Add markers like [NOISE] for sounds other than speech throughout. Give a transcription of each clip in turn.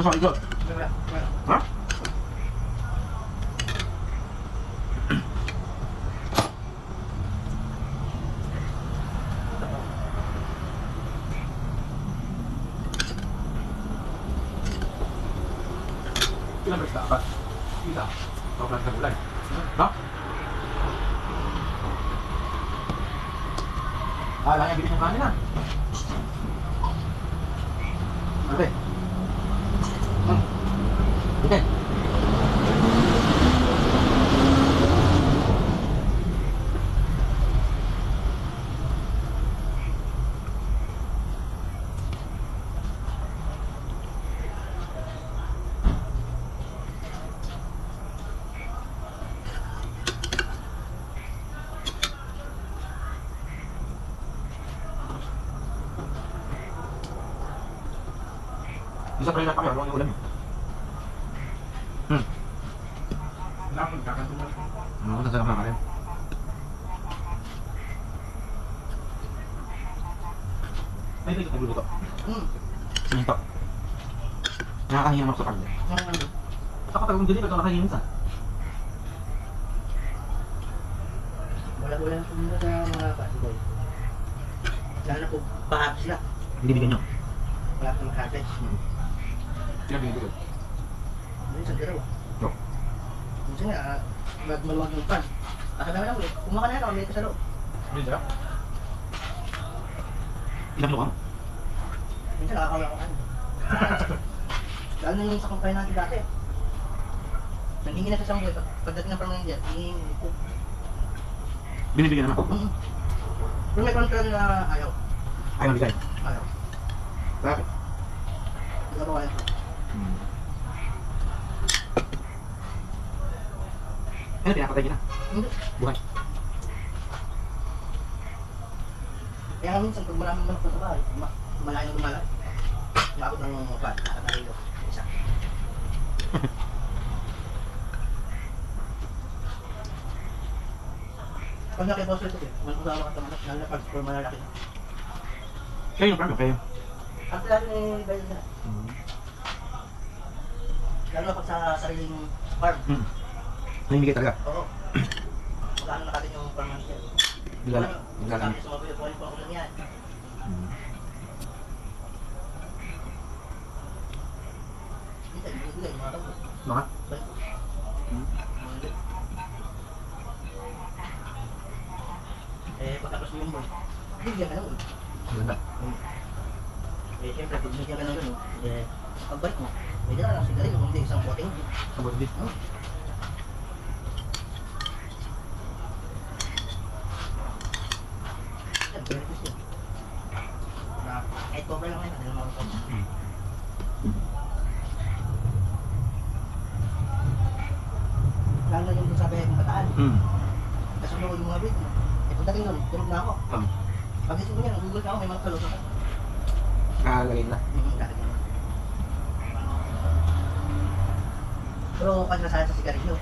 介绍一个。啊？Okay. Isa pa rin na kami, ano yung ulam? Hmm. Dapat kakatuwa. Ano, sasama ka rin. Ay, ito nagluluto. Hmm. Sininto. Nakakahiya naman ako sa kanya. Sa katagong dili, ito nakahiya minsan. Wala wala na pumunta sa mga pasiboy. Lalo na po, bahap sila. Binibigyan nyo. Wala pa makatay. Sila binibigyan. Minsan dalawa. Minsan nga, ah, mag maluwag yung pan. Asa namin ako eh, kumaka na yan ako, may ito sa loob. Hindi sila. Ilang luwang? Minsan nakakawala ko ano. Lalo [LAUGHS] na yung sa kumpay natin dati. Nanghingi na sa samboy, pag- pagdating ng pamangyan dyan, hihingi ko. Binibigyan naman. Mm. Pero may kontra na ayaw. Ayaw bigay. Ayaw. Bakit? Hindi ko ayaw. Ano, pinapatay niya na? Buhay. Kaya nga minsan, pag maraming manok na bahay, ma- malayo na lumalaki. Maabot ng mga pan, nakatahilo. Isa. [LAUGHS] Pag nakiboss ito mas usawa ka sa manok, lalo na pag pag malalaki na. Kayo prime, kayo. Ang plano ni Bayo na, Hmm. lalo na pag sa sariling farm. Hmm. Nanimigay talaga. Oo. Magkano na natin yung lang. Lang. Sabi sa mga kuya, po ako lang yan. Mga. Eh, pagkatapos mo boy, bigyan ka naman. Ganda. Eh, siyempre, pag bigyan ka ng gano'n, eh, pagbalik mo, may dala lang sigarilyo, kung hindi isang bote hindi. Sabot din. Hmm. Yan, benefits yun. Na, kahit cobra lang yan, ano naman cobra. Hmm. Lalo na yung dun sa bayan ng bataan. Hmm. Tapos ano yung mga break mo. Eh, pagdating doon, tulog na ako. Um, Pagising ko niya, nagugol na ako, may mga kalusok. kagalagay na. Mhm, lalagyan mo. Pero pag nasaya sa sigarilyo,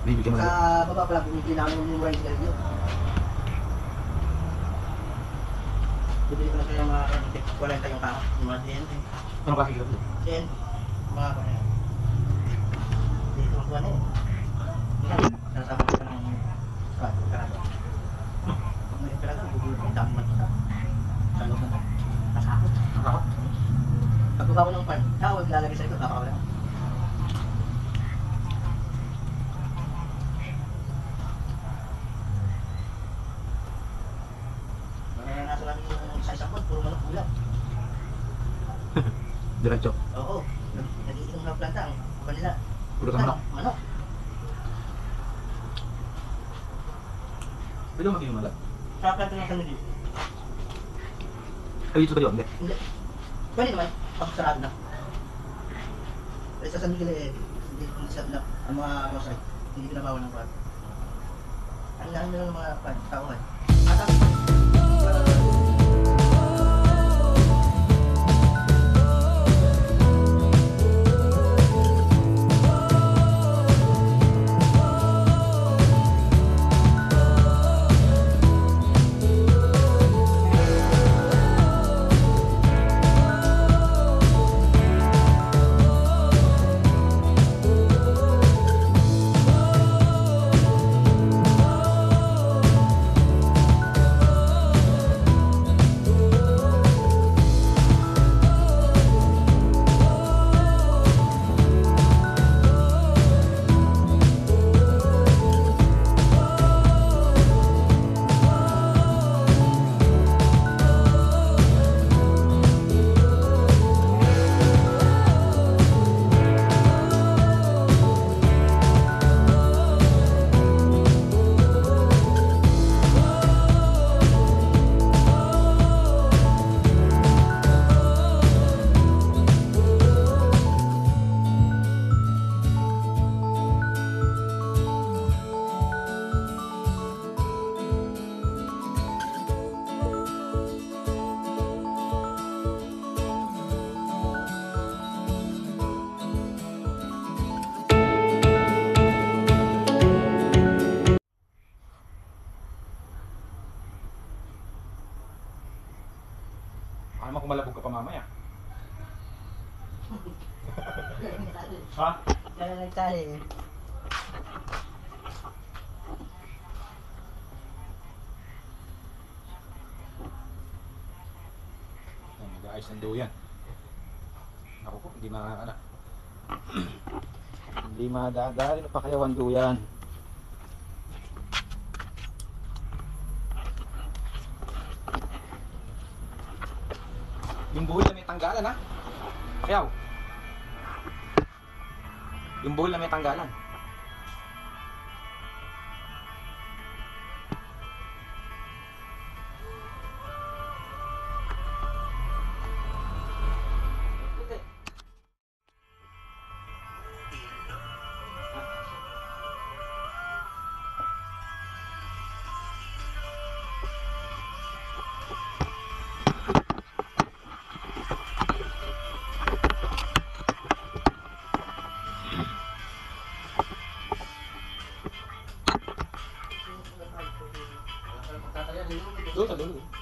Bibigyan mo sa na. baba pala bumibili namin ng mura yung sigarilyo. Bibili ko na yung mga ano, wala yung tayong yung mga DNT. Ano kasi gawin? Then, mga. Hindi ko makuha na yun. Nasama ko ng ah, karado. Pag may karado, bubulot ko yung dami man sa sa loob ng nasakot. Ako? Pagbuka ko ng pan, tawag lalagay sa likod, nakakawala. Naranasan namin yung sa isang buwan, puro manok ulam. [LAUGHS] Diretso. Oo, nag- nag-iinom ng planta ang kanila. Puro ka manok. Manok. Pwede mo mag-inom malat. Sa planta ng kanila. Ay, dito kayo. Hindi. Hindi. Pwede naman, pag sarado na. Eh, sa San Miguel eh, hindi sa na, ang mga rosary, hindi pinabawal ng kwan. Ang dami na ng mga kwan, tao eh. At ang. Ha? Kaya nagtahi eh. Ay, Nag-aayos ng duyan. Ako po, hindi makakana. [CLEARS THROAT] hindi madadali na pa kayo ang duyan. Yung buhol na may tanggalan ha? Kayaw. Yung buhol na may tanggalan. Doon sa dulo.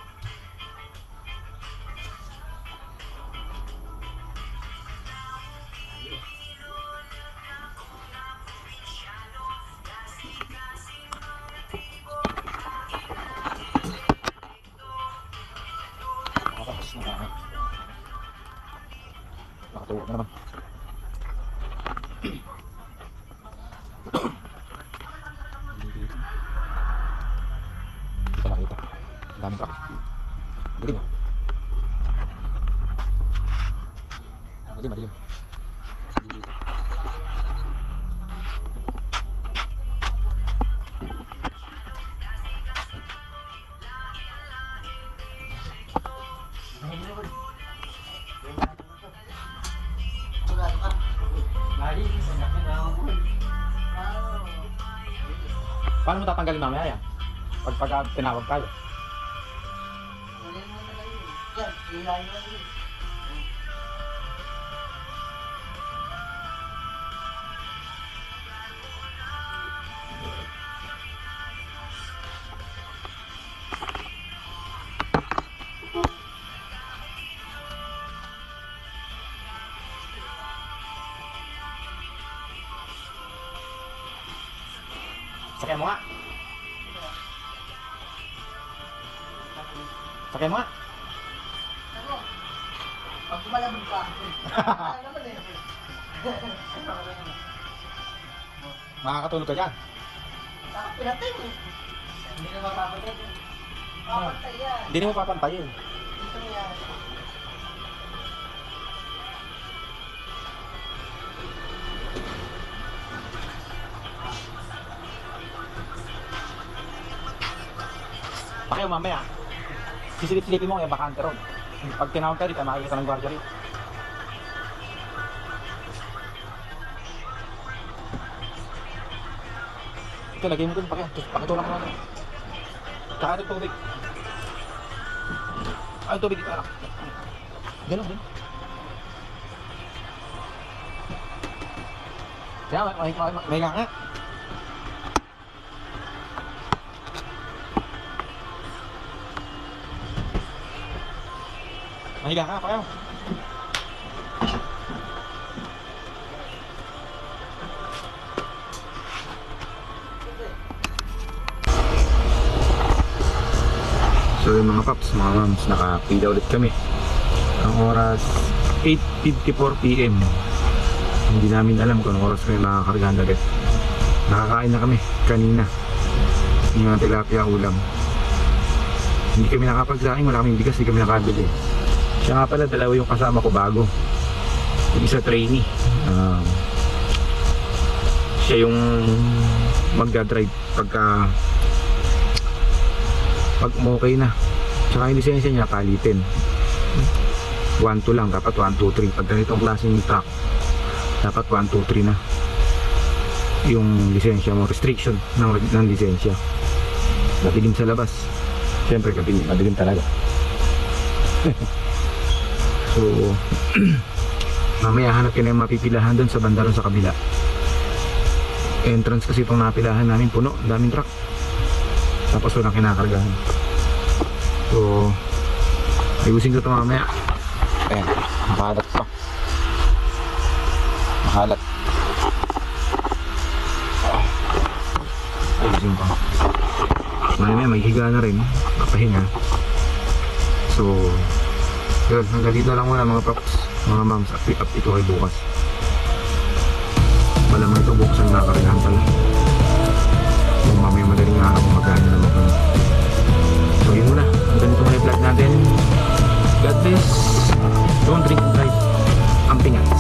Ang daming truck. Madilim ah. Madilim, madilim. Hindi dito. Paano mo tatanggalin mamaya yan? Pag pag tinawag tayo. Yan, hilahin mo yun. Sakyan mo nga. Sakyan mo nga. Ano? Pag kumalabog ka. Ano [LAUGHS] naman eh. Makakatulog ka dyan. Saka pinatay mo. Hindi na mapapatay. Mapapatay yan. Hindi mo papantayin. Dito yan. Pakiyo mamaya. Sisilip-silipin mo yung bakante ron. Pag tinawag ka dito, makikita ng gwardiya rin. Ito, lagay mo dun, pakiyo. Pakitulak mo lang. Tsaka ito tubig. Ay, tubig ito. Ganun din. Kaya, may, may nga nga. Mahiga ka, pakiyo. So yung mga paps, mga mams, nakapila ulit kami. Ang oras 8.54pm. Hindi namin alam kung oras kami makakargahan ulit. Nakakain na kami kanina. Yung mga tilapia ulam. Hindi kami nakapagsaing, wala kaming bigas, hindi kami nakabili. Siya nga pala, dalawa yung kasama ko bago. Yung isa trainee. Ah, siya yung magdadrive pagka pag okay na. Tsaka yung lisensya niya palitin. 1-2 lang, dapat 1-2-3. Pag ganitong klaseng truck, dapat 1-2-3 na. Yung lisensya mo, restriction ng, ng lisensya. Madilim sa labas. Siyempre, madilim talaga. [LAUGHS] so, [CLEARS THROAT] mamaya hanap ka na yung mapipilahan doon sa bandaron sa kabila. Entrance kasi itong napilahan namin puno, daming truck. Tapos walang kinakargahan. So, ayusin ko ito mamaya. Ayan, makalat pa. Makalat. Ayusin pa. Maya maya, may higa na rin. Kapahinga. So, yun, hanggang dito lang muna mga paps, mga mams, pick up ito ay bukas. Malamang ito bukas ang nakakailangan pala. Kung mamaya madaling araw, magkano naman pala. So yun muna, hanggang dito muna yung vlog natin. God bless. Don't drink and drive. Ang.